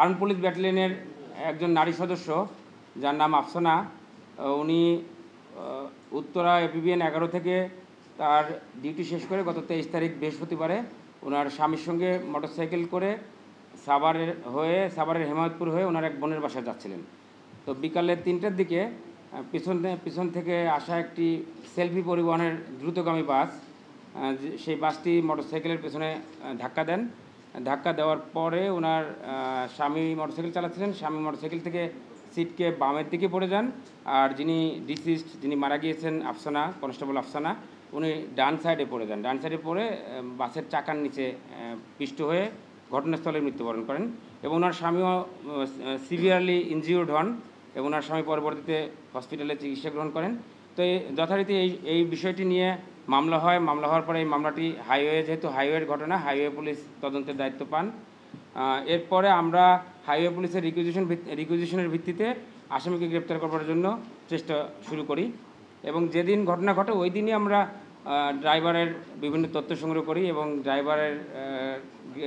Arm police ব্যাটালিয়নের একজন নারী সদস্য, যার নাম আফসানা উনি উত্তরা এপিবিএন এগারো থেকে তার ডিউটি শেষ করে গত তেইশ তারিখ বৃহস্পতিবারে ওনার স্বামীর সঙ্গে মোটরসাইকেল করে সাভারের হয়ে, সাভারের হেমায়তপুর হয়ে ওনার এক বোনের বাসায় যাচ্ছিলেন। তো বিকালে তিনটার দিকে পিছন পিছন থেকে আসা একটি সেলফি পরিবহনের দ্রুতগামী বাস সেই বাসটি মোটরসাইকেলের পেছনে ধাক্কা দেন। ধাক্কা দেওয়ার পরে ওনার স্বামী মোটরসাইকেল চালাচ্ছিলেন। স্বামী মোটরসাইকেল থেকে সিটকে বামের দিকে পড়ে যান। আর যিনি ডিসিস্ট যিনি মারা গিয়েছেন, আফসানা কনস্টেবল আফসানা, উনি ডান সাইডে পড়ে যান। ডান সাইডে পড়ে বাসের চাকার নিচে পিষ্ট হয়ে ঘটনাস্থলে মৃত্যুবরণ করেন এবং ওনার স্বামীও সিভিয়ারলি ইনজিউর্ড হন এবং ওনার স্বামী পরবর্তীতে হসপিটালে চিকিৎসা গ্রহণ করেন। তো যথারীতি এই এই বিষয়টি নিয়ে মামলা হয়, মামলা হওয়ার পরে এই মামলাটি হাইওয়ে, যেহেতু হাইওয়ের ঘটনা, হাইওয়ে পুলিশ তদন্তের দায়িত্ব পান। এরপরে আমরা হাইওয়ে পুলিশের রিকুইজিশন রিকুইজিশনের ভিত্তিতে আসামিকে গ্রেপ্তার করবার জন্য চেষ্টা শুরু করি এবং যেদিন ঘটনা ঘটে ওই দিনই আমরা ড্রাইভারের বিভিন্ন তথ্য সংগ্রহ করি এবং ড্রাইভারের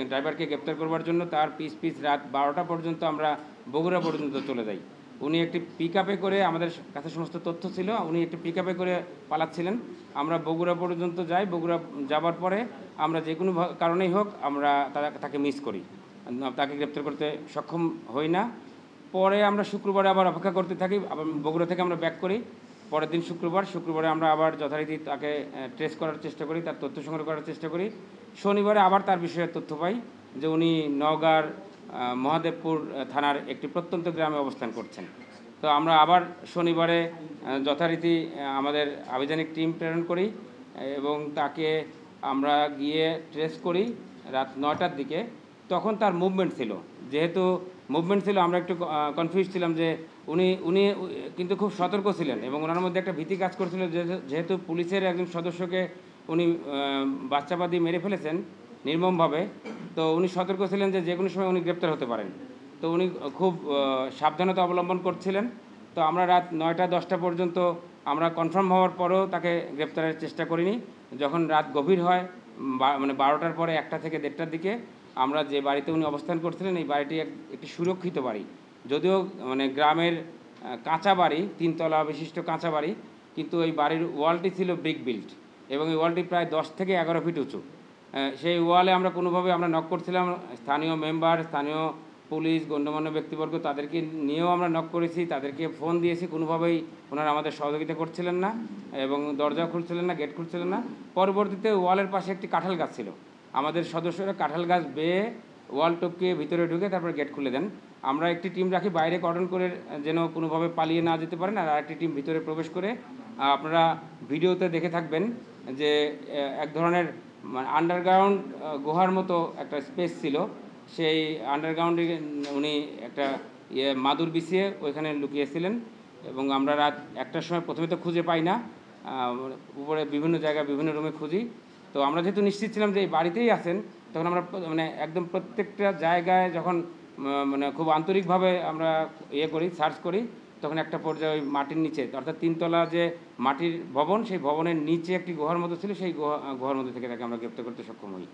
ড্রাইভারকে গ্রেপ্তার করবার জন্য তার পিস পিস রাত বারোটা পর্যন্ত আমরা বগুড়া পর্যন্ত চলে যাই। উনি একটি পিক করে আমাদের কাছে সমস্ত তথ্য ছিল, উনি একটি পিক করে পালাচ্ছিলেন। আমরা বগুড়া পর্যন্ত যাই, বগুড়া যাবার পরে আমরা যে কোনো কারণেই হোক আমরা তাকে মিস করি। তাকে গ্রেপ্তার করতে সক্ষম হই না। পরে আমরা শুক্রবারে আবার অপেক্ষা করতে থাকি বগুড়া থেকে আমরা ব্যাক করি। পরের দিন শুক্রবার, শুক্রবারে আমরা আবার যথারীতি তাকে ট্রেস করার চেষ্টা করি, তার তথ্য সংগ্রহ করার চেষ্টা করি। শনিবারে আবার তার বিষয়ে তথ্য পাই যে উনি নওগাঁর মহাদেবপুর থানার একটি প্রত্যন্ত গ্রামে অবস্থান করছেন। তো আমরা আবার শনিবারে যথারীতি আমাদের আভিযানিক টিম প্রেরণ করি, এবং তাকে আমরা গিয়ে ট্রেস করি রাত নয়টার দিকে। তখন তার মুভমেন্ট ছিল। যেহেতু মুভমেন্ট ছিল, আমরা একটু কনফিউজ ছিলাম যে উনি উনি কিন্তু খুব সতর্ক ছিলেন এবং ওনার মধ্যে একটা ভীতি কাজ করছিল যেহেতু পুলিশের একজন সদস্যকে উনি বাচ্চাবাদী মেরে ফেলেছেন নির্মমভাবে তো উনি সতর্ক ছিলেন যে যে কোনো সময় উনি গ্রেপ্তার হতে পারেন। তো উনি খুব সাবধানতা অবলম্বন করছিলেন। তো আমরা রাত নয়টা, দশটা পর্যন্ত আমরা কনফার্ম হওয়ার পরেও তাকে গ্রেপ্তারের চেষ্টা করিনি। যখন রাত গভীর হয় মানে বারোটার পরে একটা থেকে দেড়টার দিকে আমরা যে বাড়িতে উনি অবস্থান করছিলেন, এই বাড়িটি একটি সুরক্ষিত বাড়ি। যদিও মানে গ্রামের কাঁচা বাড়ি, তিনতলা বিশিষ্ট কাঁচা বাড়ি, কিন্তু এই বাড়ির ওয়ালটি ছিল ব্রিক বিল্ট এবং এই ওয়ালটি প্রায় দশ থেকে এগারো ফিট উঁচু। সেই ওয়ালে আমরা কোনোভাবে আমরা নক করছিলাম। স্থানীয় মেম্বার স্থানীয় পুলিশ, গণ্যমান্য ব্যক্তিবর্গ তাদেরকে নিয়েও আমরা নক করেছি। তাদেরকে ফোন দিয়েছি। কোনোভাবেই ওনারা আমাদের সহযোগিতা করছিলেন না এবং দরজা খুলছিলেন না গেট খুলছিলেন না। পরবর্তীতে ওয়ালের পাশে একটি কাঁঠাল গাছ ছিল। আমাদের সদস্যরা কাঁঠাল গাছ বেয়ে ওয়াল টপকে ভিতরে ঢুকে তারপর গেট খুলে দেন। আমরা একটি টিম রাখি, বাইরে কর্ডন করে যেন কোনোভাবে পালিয়ে না যেতে পারেন। আর আরেকটি টিম ভিতরে প্রবেশ করে আপনারা ভিডিওতে দেখে থাকবেন যে এক ধরনের আন্ডারগ্রাউন্ড গুহার মতো একটা স্পেস ছিল। সেই আন্ডারগ্রাউন্ডে উনি একটা ইয়ে মাদুর বিছিয়ে ওইখানে লুকিয়েছিলেন এবং আমরা রাত একটার সময় প্রথমে তো খুঁজে পাই না উপরে বিভিন্ন জায়গায় বিভিন্ন রুমে খুঁজি। তো আমরা যেহেতু নিশ্চিত ছিলাম যে এই বাড়িতেই আছেন, তখন আমরা মানে একদম প্রত্যেকটা জায়গায় যখন মানে খুব আন্তরিকভাবে আমরা ইয়ে করি সার্চ করি তখন একটা পর্যায়ে ওই মাটির নিচে, অর্থাৎ তিনতলা যে মাটির ভবন, সেই ভবনের নিচে একটি গুহার মতো ছিল, সেই গুহা, গুহার মধ্যে থেকে তাকে আমরা গ্রেপ্তার করতে সক্ষম হই।